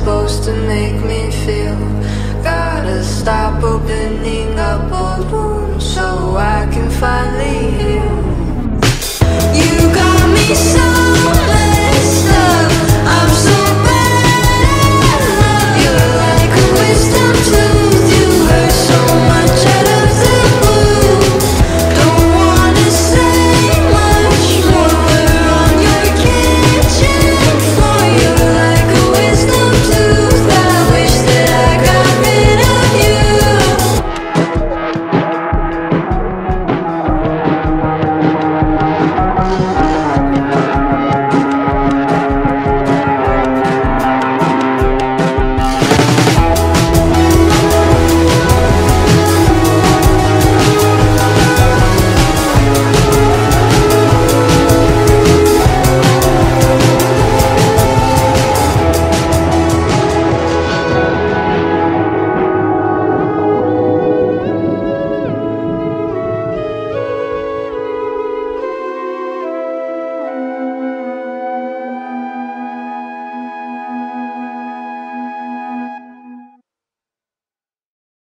supposed to make me feel? Gotta stop opening up